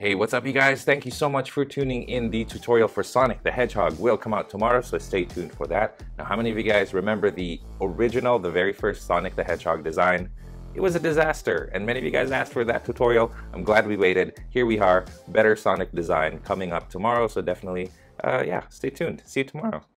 Hey, what's up you guys? Thank you so much for tuning in. The tutorial for Sonic the Hedgehog will come out tomorrow, so stay tuned for that. Now, how many of you guys remember the original, the very first Sonic the Hedgehog design? It was a disaster, and many of you guys asked for that tutorial. I'm glad we waited. Here we are, better Sonic design coming up tomorrow, so definitely, uh, yeah, stay tuned. See you tomorrow.